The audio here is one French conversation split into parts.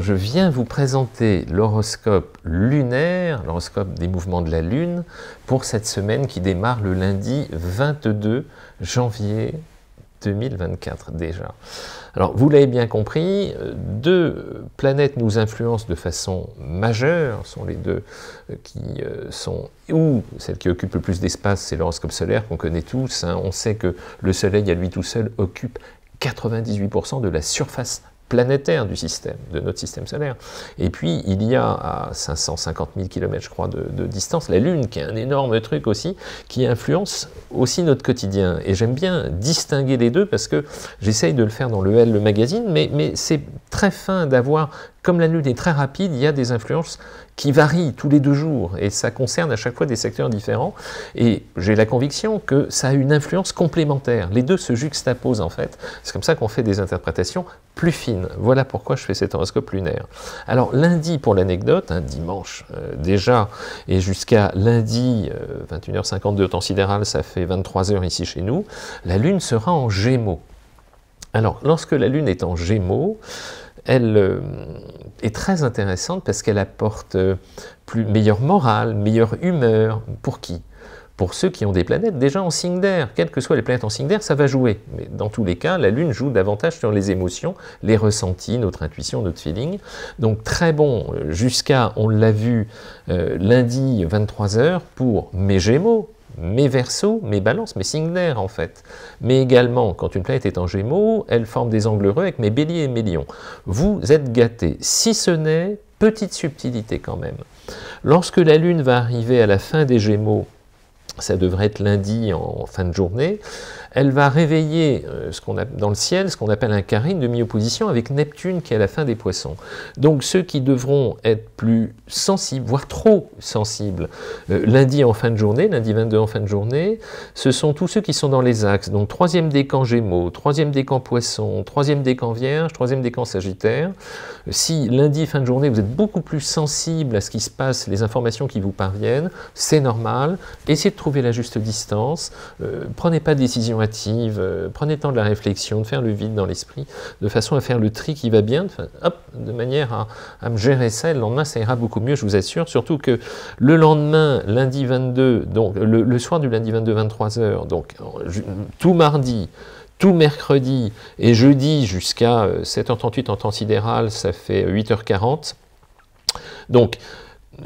Je viens vous présenter l'horoscope lunaire, l'horoscope des mouvements de la Lune, pour cette semaine qui démarre le lundi 22 janvier 2024 déjà. Alors, vous l'avez bien compris, deux planètes nous influencent de façon majeure, sont les deux qui euh, sont, ou celle qui occupe le plus d'espace, c'est l'horoscope solaire qu'on connaît tous. Hein. On sait que le Soleil, à lui tout seul, occupe 98% de la surface planétaire du système, de notre système solaire. Et puis, il y a à 550 000 km, je crois, de, distance, la Lune, qui est un énorme truc aussi, qui influence aussi notre quotidien. Et j'aime bien distinguer les deux parce que j'essaye de le faire dans le L, le magazine, mais, mais c'est très fin d'avoir comme la Lune est très rapide, il y a des influences qui varient tous les deux jours, et ça concerne à chaque fois des secteurs différents, et j'ai la conviction que ça a une influence complémentaire. Les deux se juxtaposent en fait. C'est comme ça qu'on fait des interprétations plus fines. Voilà pourquoi je fais cet horoscope lunaire. Alors lundi, pour l'anecdote, un dimanche euh, déjà, et jusqu'à lundi, 21h52 euh, temps sidéral, ça fait 23h ici chez nous, la Lune sera en Gémeaux. Alors, lorsque la Lune est en Gémeaux, elle euh, est très intéressante parce qu'elle apporte euh, plus, meilleure morale, meilleure humeur. Pour qui? Pour ceux qui ont des planètes déjà en signe d'air. Quelles que soient les planètes en signe d'air, ça va jouer. Mais dans tous les cas, la Lune joue davantage sur les émotions, les ressentis, notre intuition, notre feeling. Donc très bon, euh, jusqu'à, on l'a vu, lundi 23h pour mes Gémeaux, mes versos, mes balances, mes signes d'air en fait. Mais également, quand une planète est en gémeaux, elle forme des angles heureux avec mes béliers et mes lions. Vous êtes gâtés, si ce n'est petite subtilité quand même. Lorsque la Lune va arriver à la fin des gémeaux, ça devrait être lundi en fin de journée, elle va réveiller euh, ce qu'on a dans le ciel ce qu'on appelle un carré de mi-opposition avec Neptune qui est à la fin des poissons. Donc ceux qui devront être plus sensibles, voire trop sensibles, euh, lundi en fin de journée, lundi 22 en fin de journée, ce sont tous ceux qui sont dans les axes. Donc troisième décan Gémeaux, troisième décan Poisson, troisième décan Vierge, troisième décan Sagittaire. Si lundi fin de journée vous êtes beaucoup plus sensible à ce qui se passe, les informations qui vous parviennent, c'est normal. Essayez de trouver la juste distance. Euh, prenez pas de décision euh, prenez le temps de la réflexion, de faire le vide dans l'esprit, de façon à faire le tri qui va bien, de, manière à, me gérer ça, le lendemain ça ira beaucoup mieux, je vous assure, surtout que le lendemain, lundi 22, donc le, soir du lundi 22, 23h, donc tout mardi, tout mercredi et jeudi jusqu'à 7h38 euh, en temps sidéral, ça fait 8h40. Donc,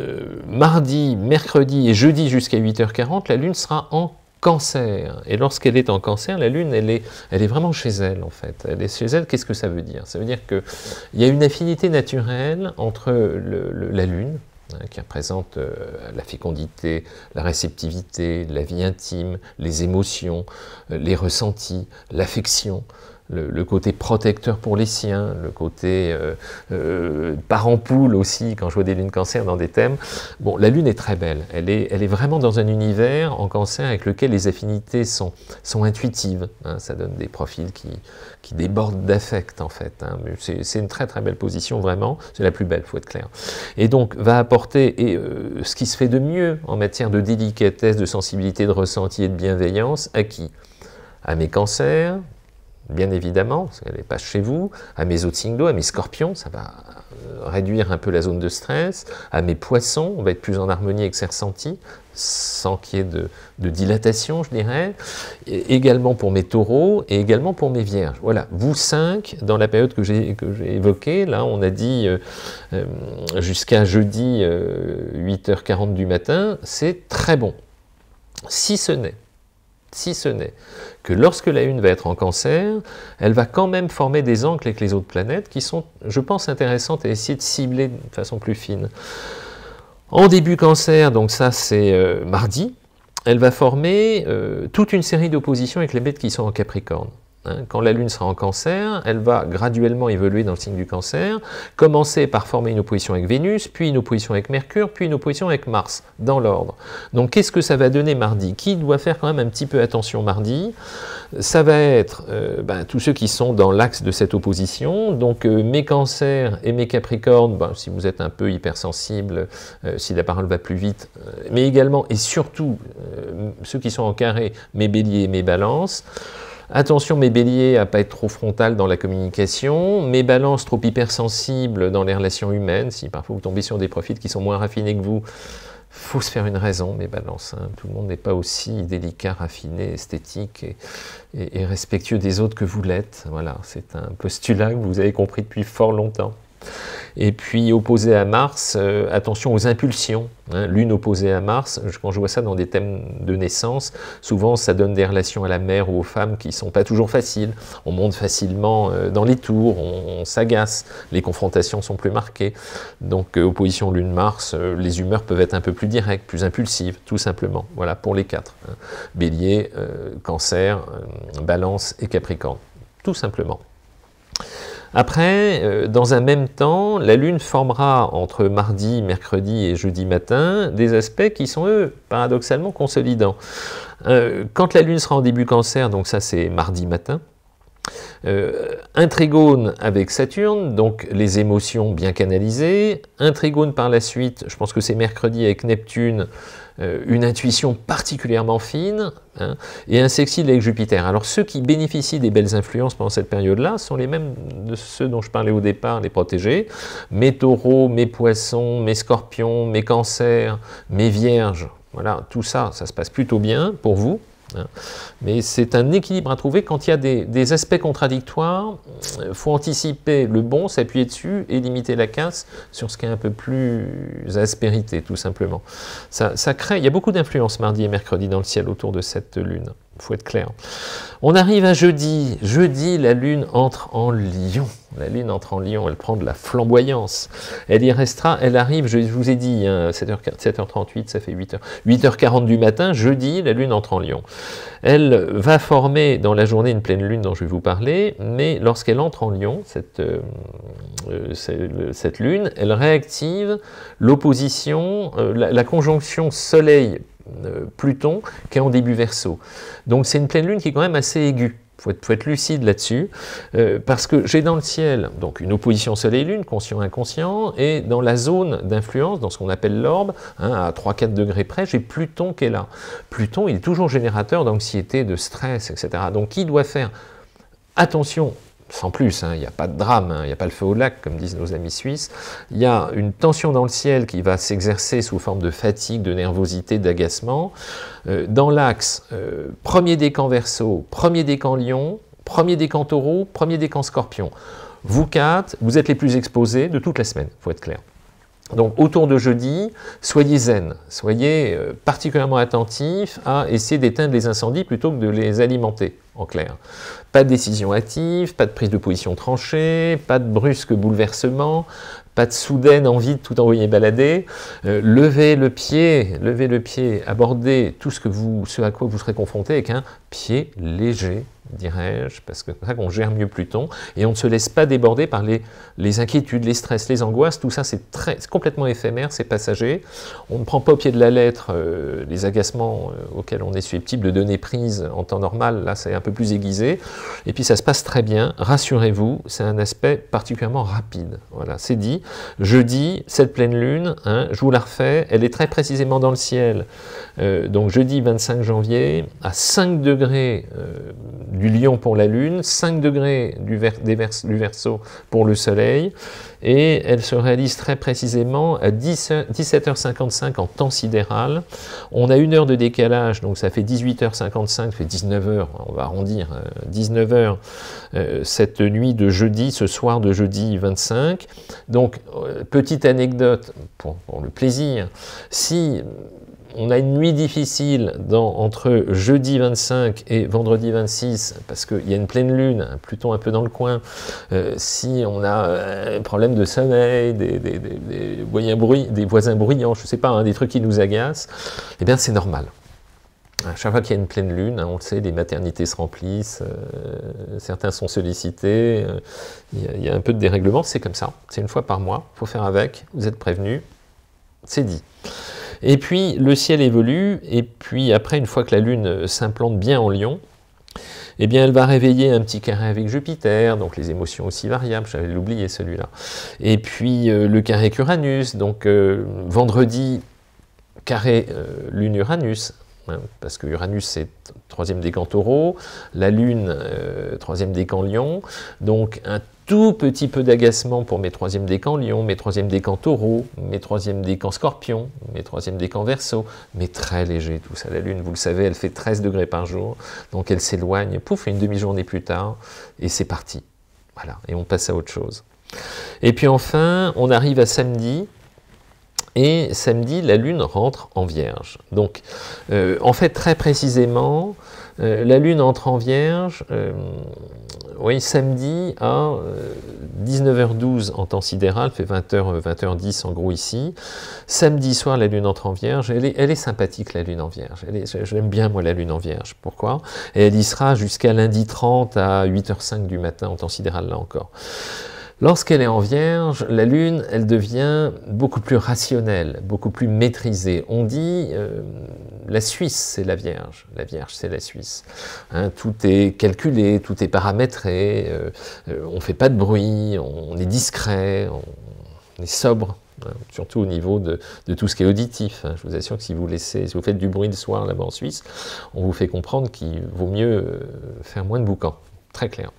euh, mardi, mercredi et jeudi jusqu'à 8h40, la Lune sera en cancer. Et lorsqu'elle est en cancer, la Lune, elle est, elle est vraiment chez elle, en fait. Elle est chez elle, qu'est-ce que ça veut dire? Ça veut dire qu'il y a une affinité naturelle entre la Lune, hein, qui représente euh, la fécondité, la réceptivité, la vie intime, les émotions, euh, les ressentis, l'affection, le, côté protecteur pour les siens, le côté euh, euh, parent-poule aussi, quand je vois des lunes cancer dans des thèmes. Bon, la lune est très belle, elle est, elle est vraiment dans un univers en cancer avec lequel les affinités sont, sont intuitives. Hein. ça donne des profils qui, qui débordent d'affect en fait. Hein. C'est une très très belle position vraiment, c'est la plus belle, faut être clair. Et donc va apporter et, euh, ce qui se fait de mieux en matière de délicatesse, de sensibilité, de ressenti et de bienveillance à qui à mes cancers, bien évidemment, parce qu'elle n'est pas chez vous, à mes autres signes d'eau, à mes scorpions, ça va euh, réduire un peu la zone de stress, à mes poissons, on va être plus en harmonie avec ses ressentis, sans qu'il y ait de, dilatation, je dirais, également pour mes taureaux et également pour mes vierges. Voilà, vous cinq, dans la période que j'ai évoquée, là on a dit euh, euh, jusqu'à jeudi 8h40 du matin, c'est très bon. Si ce n'est si ce n'est que lorsque la Lune va être en cancer, elle va quand même former des angles avec les autres planètes qui sont, je pense, intéressantes à essayer de cibler de façon plus fine. En début cancer, donc ça c'est euh, mardi, elle va former euh, toute une série d'oppositions avec les bêtes qui sont en Capricorne. Hein, quand la Lune sera en cancer, elle va graduellement évoluer dans le signe du cancer, commencer par former une opposition avec Vénus, puis une opposition avec Mercure, puis une opposition avec Mars, dans l'ordre. Donc qu'est-ce que ça va donner mardi? Qui doit faire quand même un petit peu attention mardi? Ça va être euh, ben, tous ceux qui sont dans l'axe de cette opposition, donc euh, mes cancers et mes capricornes, ben, si vous êtes un peu hypersensible, euh, si la parole va plus vite, mais également et surtout ceux qui sont en carré, mes béliers et mes balances, Attention mes béliers à pas être trop frontal dans la communication, mes balances trop hypersensibles dans les relations humaines, si parfois vous tombez sur des profils qui sont moins raffinés que vous, faut se faire une raison, mes balances. Hein. Tout le monde n'est pas aussi délicat, raffiné, esthétique et, et respectueux des autres que vous l'êtes. Voilà, c'est un postulat que vous avez compris depuis fort longtemps. Et puis opposé à Mars, euh, attention aux impulsions. Hein. Lune opposée à Mars, quand je vois ça dans des thèmes de naissance, souvent ça donne des relations à la mère ou aux femmes qui ne sont pas toujours faciles. On monte facilement euh, dans les tours, on, s'agace, les confrontations sont plus marquées. Donc euh, opposition Lune-Mars, les humeurs peuvent être un peu plus directes, plus impulsives, tout simplement. Voilà pour les quatre. Hein. Bélier, Cancer, Balance et Capricorne. Tout simplement. Après, euh, dans un même temps, la Lune formera entre mardi, mercredi et jeudi matin des aspects qui sont, eux, paradoxalement consolidants. Euh, quand la Lune sera en début cancer, donc ça c'est mardi matin, euh, un trigone avec Saturne, donc les émotions bien canalisées. Un trigone par la suite, je pense que c'est mercredi avec Neptune, euh, une intuition particulièrement fine, hein, et un sextile avec Jupiter. Alors ceux qui bénéficient des belles influences pendant cette période-là sont les mêmes de ceux dont je parlais au départ, les protégés. Mes taureaux, mes poissons, mes scorpions, mes cancers, mes vierges, voilà, tout ça, ça se passe plutôt bien pour vous. Hein. Mais c'est un équilibre à trouver quand il y a des, aspects contradictoires. Il faut anticiper le bon, s'appuyer dessus et limiter la casse sur ce qui est un peu plus aspérité, tout simplement. Ça, ça crée, il y a beaucoup d'influence mardi et mercredi dans le ciel autour de cette lune. Il faut être clair. On arrive à jeudi. Jeudi, la lune entre en lion. La lune entre en lion, elle prend de la flamboyance. Elle y restera, elle arrive, je vous ai dit, 7h, hein, 7h38, ça fait 8h. 8h40 du matin, jeudi, la lune entre en lion. Elle va former dans la journée une pleine lune dont je vais vous parler, mais lorsqu'elle entre en lion, cette, euh, euh, lune, elle réactive l'opposition, euh, la, la, conjonction soleil Pluton qui est en début verso. Donc c'est une pleine lune qui est quand même assez aiguë. Il faut être, faut être, lucide là-dessus, euh, parce que j'ai dans le ciel donc une opposition Soleil-Lune, conscient-inconscient, et dans la zone d'influence, dans ce qu'on appelle l'orbe, hein, à 3-4 degrés près, j'ai Pluton qui est là. Pluton, il est toujours générateur d'anxiété, de stress, etc. Donc qui doit faire attention sans plus, hein, il n'y a pas de drame, hein, il n'y a pas le feu au lac, comme disent nos amis suisses. Il y a une tension dans le ciel qui va s'exercer sous forme de fatigue, de nervosité, d'agacement. Euh, dans l'axe, euh, premier décan verso, premier décan lion, premier décan taureau, premier décan scorpion. Vous quatre, vous êtes les plus exposés de toute la semaine, il faut être clair. Donc autour de jeudi, soyez zen, soyez euh, particulièrement attentifs à essayer d'éteindre les incendies plutôt que de les alimenter, en clair. Pas de décision hâtive, pas de prise de position tranchée, pas de brusque bouleversement, pas de soudaine envie de tout envoyer balader. Euh, levez le pied, levez le pied, abordez tout ce, que vous, ce à quoi vous serez confronté avec un pied léger, dirais-je, parce que c'est ça qu'on gère mieux Pluton, et on ne se laisse pas déborder par les, les inquiétudes, les stress, les angoisses, tout ça c'est complètement éphémère, c'est passager. On ne prend pas au pied de la lettre euh, les agacements euh, auxquels on est susceptible de donner prise en temps normal, là c'est un peu plus aiguisé, et puis ça se passe très bien, rassurez-vous, c'est un aspect particulièrement rapide. Voilà, c'est dit. Jeudi, cette pleine lune, hein, je vous la refais, elle est très précisément dans le ciel, euh, donc jeudi 25 janvier, à 5 degrés du lion pour la lune, 5 degrés du, du verso pour le soleil, et elle se réalise très précisément à 17h55 en temps sidéral. On a une heure de décalage, donc ça fait 18h55, ça fait 19h, on va arrondir, 19h euh, euh, cette nuit de jeudi, ce soir de jeudi 25. Donc, euh, petite anecdote pour, pour le plaisir, si on a une nuit difficile entre jeudi 25 et vendredi 26, parce qu'il y a une pleine lune, Pluton un peu dans le coin. Euh, si on a euh, un problème de sommeil, des, voisins, bruyants, je ne sais pas, hein, des trucs qui nous agacent, eh bien c'est normal. À chaque fois qu'il y a une pleine lune, hein, on le sait, les maternités se remplissent, euh, certains sont sollicités, il y, a un peu de dérèglement, c'est comme ça, c'est une fois par mois, il faut faire avec, vous êtes prévenus, c'est dit. Et puis le ciel évolue, et puis après, une fois que la Lune euh, s'implante bien en Lion, eh bien, elle va réveiller un petit carré avec Jupiter, donc les émotions aussi variables, j'avais l'oublié celui-là. Et puis euh, le carré avec Uranus, donc euh, vendredi, carré Lune-Uranus, Hein, parce que Uranus c'est troisième décan taureau, la Lune troisième décan lion, donc un tout petit peu d'agacement pour mes troisième décans lion, mes troisième décans taureau, mes troisième décans scorpion, mes troisième décans verso, mais très léger tout ça. La Lune, vous le savez, elle fait 13 degrés par jour, donc elle s'éloigne, pouf, une demi-journée plus tard, et c'est parti. Voilà, et on passe à autre chose. Et puis enfin, on arrive à samedi, et samedi, la Lune rentre en Vierge. Donc, euh, en fait, très précisément, euh, la Lune entre en Vierge, euh, oui, samedi à 19h12 en temps sidéral, fait 20h, 20h10 en gros ici. Samedi soir, la Lune entre en Vierge. Elle est, elle sympathique, la Lune en Vierge. l'aime bien, moi, la Lune en Vierge. Pourquoi? Et elle y sera jusqu'à lundi 30 à 8h05 du matin en temps sidéral, là encore. Lorsqu'elle est en Vierge, la Lune, elle devient beaucoup plus rationnelle, beaucoup plus maîtrisée. On dit, euh, la Suisse, c'est la Vierge. La Vierge, c'est la Suisse. Hein, tout est calculé, tout est paramétré, euh, euh, on ne fait pas de bruit, on, est discret, on, est sobre. Hein, surtout au niveau de, tout ce qui est auditif. Hein. Je vous assure que si vous laissez, si vous faites du bruit le soir là-bas en Suisse, on vous fait comprendre qu'il vaut mieux faire moins de boucan. Très clair.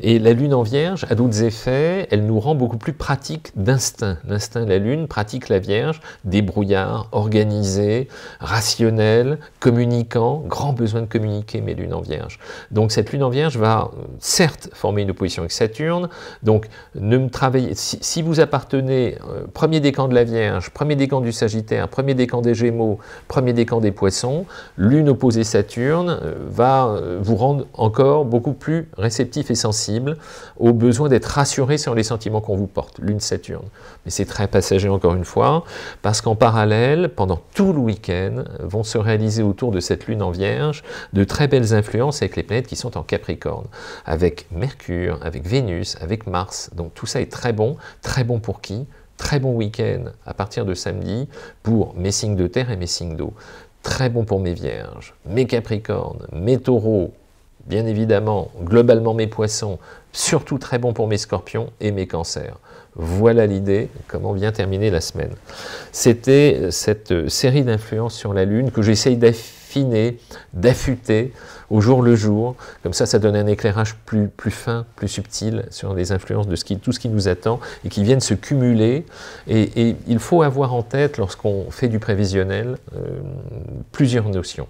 Et la lune en vierge a d'autres effets, elle nous rend beaucoup plus pratique d'instinct. L'instinct la lune pratique la vierge, débrouillard, organisé, rationnel, communicant, grand besoin de communiquer, mais lune en vierge. Donc cette lune en vierge va certes former une opposition avec Saturne, donc ne me travaillez, si, vous appartenez euh, premier décan de la vierge, premier décan du Sagittaire, premier décan des Gémeaux, premier décan des Poissons, lune opposée Saturne euh, va euh, vous rendre encore beaucoup plus et sensible au besoin d'être rassuré sur les sentiments qu'on vous porte, lune Saturne. Mais c'est très passager encore une fois, parce qu'en parallèle, pendant tout le week-end, vont se réaliser autour de cette lune en vierge de très belles influences avec les planètes qui sont en Capricorne, avec Mercure, avec Vénus, avec Mars. Donc tout ça est très bon, très bon pour qui? Très bon week-end à partir de samedi pour mes signes de terre et mes signes d'eau. Très bon pour mes vierges, mes capricornes, mes taureaux, bien évidemment, globalement mes poissons, surtout très bon pour mes scorpions et mes cancers. Voilà l'idée, comment bien terminer la semaine. C'était cette série d'influences sur la Lune que j'essaye d'affiner, d'affûter au jour le jour. Comme ça, ça donne un éclairage plus, fin, plus subtil sur les influences de tout ce qui nous attend et qui viennent se cumuler. Et, il faut avoir en tête, lorsqu'on fait du prévisionnel, euh, plusieurs notions.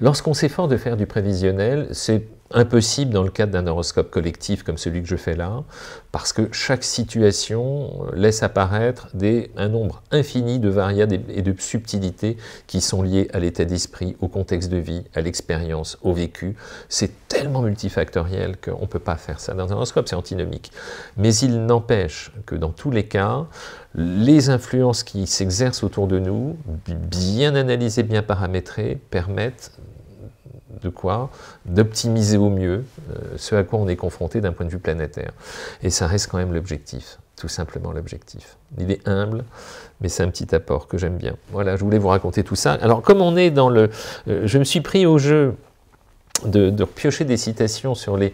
Lorsqu'on s'efforce de faire du prévisionnel, c'est impossible dans le cadre d'un horoscope collectif comme celui que je fais là, parce que chaque situation laisse apparaître un nombre infini de variables et de subtilités qui sont liées à l'état d'esprit, au contexte de vie, à l'expérience, au vécu. C'est tellement multifactoriel qu'on ne peut pas faire ça. Dans un horoscope, c'est antinomique. Mais il n'empêche que dans tous les cas, les influences qui s'exercent autour de nous, bien analysées, bien paramétrées, permettent de quoi D'optimiser au mieux euh, ce à quoi on est confronté d'un point de vue planétaire. Et ça reste quand même l'objectif, tout simplement l'objectif. Il est humble, mais c'est un petit apport que j'aime bien. Voilà, je voulais vous raconter tout ça. Alors, comme on est dans le... Euh, je me suis pris au jeu de, piocher des citations sur les,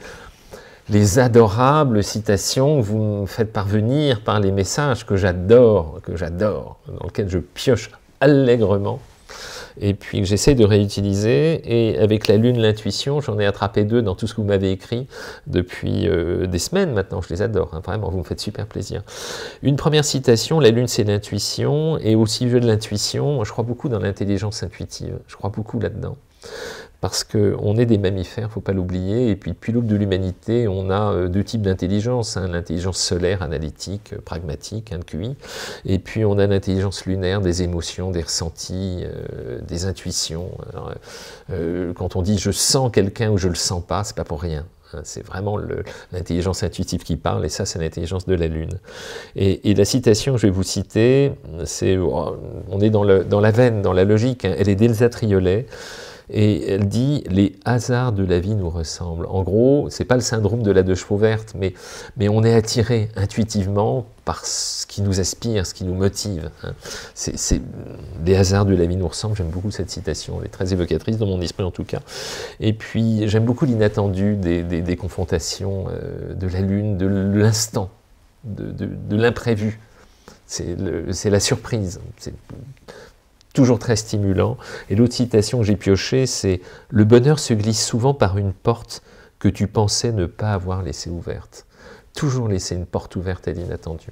les adorables citations que vous me faites parvenir par les messages que j'adore, que j'adore, dans lesquels je pioche allègrement et puis j'essaie de réutiliser. Et avec la Lune, l'intuition, j'en ai attrapé deux dans tout ce que vous m'avez écrit depuis euh, des semaines maintenant. Je les adore, hein, vraiment, vous me faites super plaisir. Une première citation, la Lune c'est l'intuition, et aussi sujet de l'intuition, je crois beaucoup dans l'intelligence intuitive, je crois beaucoup là-dedans parce qu'on est des mammifères, faut pas l'oublier, et puis depuis l'aube de l'humanité, on a euh, deux types d'intelligence, hein, l'intelligence solaire, analytique, euh, pragmatique, un QI, et puis on a l'intelligence lunaire, des émotions, des ressentis, euh, des intuitions. quand on dit je sens quelqu'un ou je le sens pas, c'est pas pour rien. Hein, c'est vraiment l'intelligence intuitive qui parle, et ça, c'est l'intelligence de la Lune. Et, la citation que je vais vous citer, c'est, oh, on est dans, le, dans, la veine, dans la logique, hein, elle est d'Elsa Triolet, et elle dit les hasards de la vie nous ressemblent. En gros, c'est pas le syndrome de la deux chevaux verte, mais, mais on est attiré intuitivement par ce qui nous aspire, ce qui nous motive. Hein. C'est, les hasards de la vie nous ressemblent. J'aime beaucoup cette citation, elle est très évocatrice dans mon esprit en tout cas. Et puis j'aime beaucoup l'inattendu des, confrontations euh, de la lune, de l'instant, de, de l'imprévu. C'est la surprise. Toujours très stimulant. Et l'autre citation que j'ai piochée, c'est « Le bonheur se glisse souvent par une porte que tu pensais ne pas avoir laissée ouverte. » Toujours laisser une porte ouverte à l'inattendu.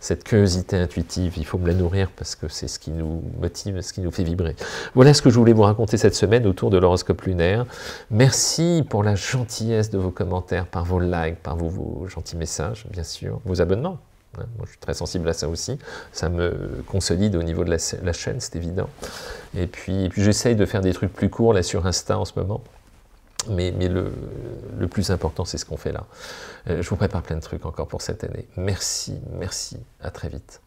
Cette curiosité intuitive, il faut me la nourrir parce que c'est ce qui nous motive, ce qui nous fait vibrer. Voilà ce que je voulais vous raconter cette semaine autour de l'horoscope lunaire. Merci pour la gentillesse de vos commentaires, par vos likes, par vos, gentils messages, bien sûr, vos abonnements. Je suis très sensible à ça aussi. Ça me consolide au niveau de la, chaîne, c'est évident. Et puis, puis j'essaye de faire des trucs plus courts là sur Insta en ce moment. Mais, le, plus important, c'est ce qu'on fait là. Euh, je vous prépare plein de trucs encore pour cette année. Merci, merci, à très vite.